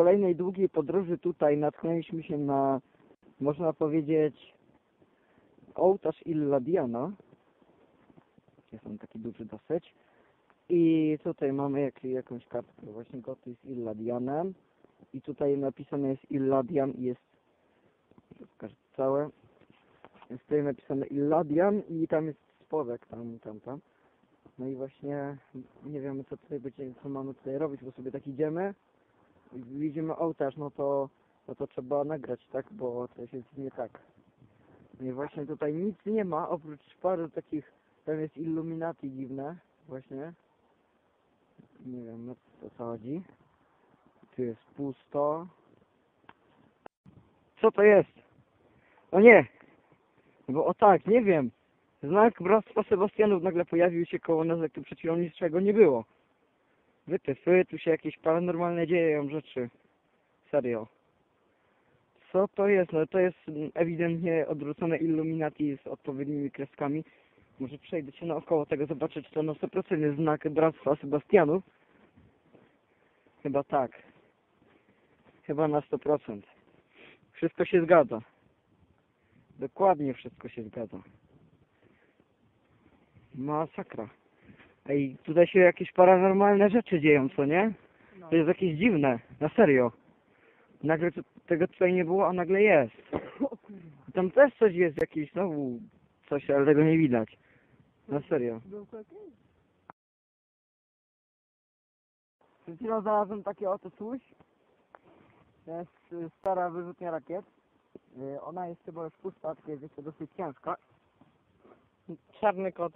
kolejnej długiej podróży tutaj natknęliśmy się na, można powiedzieć, ołtarz Illadiana. Jest on taki duży dosyć. I tutaj mamy jak, jakąś kartkę właśnie goty z Illadianem. I tutaj napisane jest Illadian i jest całe. Jest tutaj napisane Illadian i tam jest spodek tam, tam, tam. No i właśnie nie wiemy co tutaj będzie, co mamy tutaj robić, bo sobie tak idziemy widzimy ołtarz, no to, no to trzeba nagrać, tak, bo coś jest nie tak. No i właśnie tutaj nic nie ma, oprócz paru takich, tam jest Illuminati dziwne, właśnie. Nie wiem, o co- o co chodzi. Tu jest pusto. Co to jest? O nie! Bo o tak, nie wiem. Znak Bractwa Sebastianów nagle pojawił się koło nas, jak tu przed chwilą niczego nie było. Wytyfy, tu się jakieś paranormalne dzieją rzeczy. Serio. Co to jest? No to jest ewidentnie odwrócone Illuminati z odpowiednimi kreskami. Może przejdę się naokoło tego, zobaczę, czy to na 100% jest znak Bractwa Sebastianów. Chyba tak. Chyba na 100%. Wszystko się zgadza. Dokładnie wszystko się zgadza. Masakra. Ej, tutaj się jakieś paranormalne rzeczy dzieją, co nie? To jest jakieś dziwne, na serio. Nagle tu, tego tutaj nie było, a nagle jest. Tam też coś jest, jakieś znowu coś, ale tego nie widać. Na serio. Przed chwilą znalazłem takie oto coś. To jest y, stara wyrzutnia rakiet. Y, Ona jest chyba już pusta, tylko jest jeszcze dosyć ciężka. Czarny kot.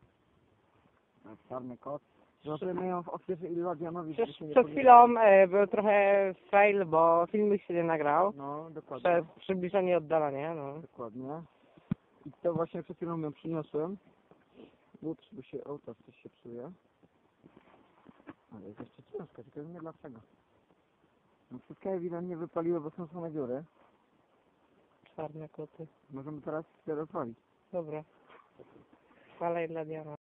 Tak, czarny kot. Zobaczymy ją w żeby się nie przed chwilą e, był trochę fail, bo filmik się nie nagrał. No, dokładnie. Przez przybliżenie i oddalanie, no. Dokładnie. I to właśnie przed chwilą ją przyniosłem. Ups, bo się ołtarz coś się psuje. Ale jest jeszcze ciężka, tylko nie dlaczego. No wszystkie ewidentnie wypaliły, bo są same dziury. Czarne koty. Możemy teraz się rozwalić. Dobra. Chwalej dla Diana.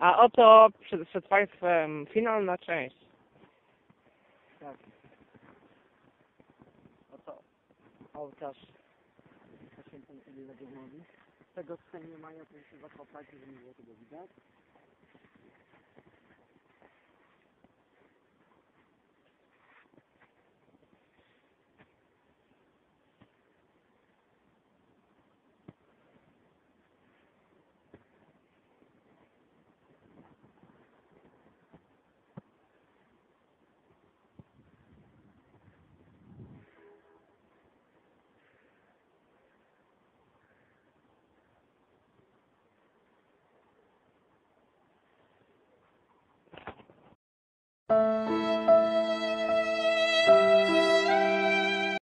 A oto przed, przed Państwem finalna część. Tak. Oto ołtarz poświęcony Iladianowi. Tego tutaj nie mają, to się zakopać, nie było tego widać.